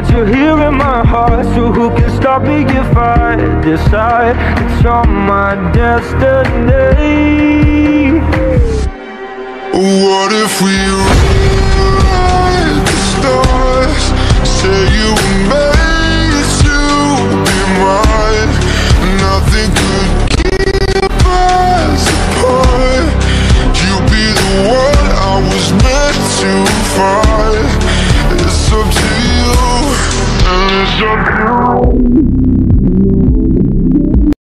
But you're here in my heart So who can stop me if I decide It's you're my destiny What if we ride the stars? Say you were made to be mine. Nothing could keep us apart. You be the one I was meant to find. To you.